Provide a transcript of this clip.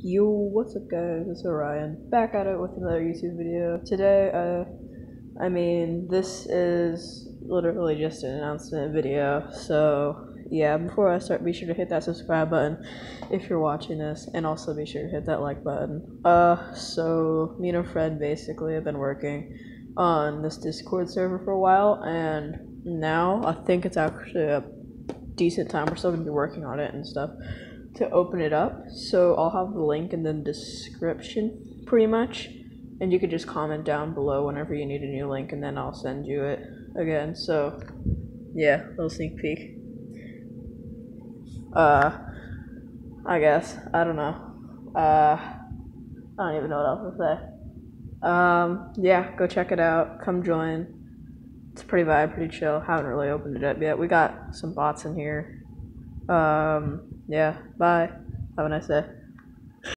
Yo, what's up guys, it's Orion, back at it with another YouTube video. Today, uh, I mean, this is literally just an announcement video, so yeah, before I start, be sure to hit that subscribe button if you're watching this, and also be sure to hit that like button. Uh, so, me and a friend basically have been working on this Discord server for a while, and now I think it's actually a decent time, we're still gonna be working on it and stuff to open it up. So I'll have the link in the description pretty much. And you could just comment down below whenever you need a new link and then I'll send you it again. So yeah, little sneak peek. Uh I guess. I don't know. Uh I don't even know what else to say. Um yeah, go check it out. Come join. It's pretty vibe, pretty chill. Haven't really opened it up yet. We got some bots in here. Um yeah, bye. Have a nice day.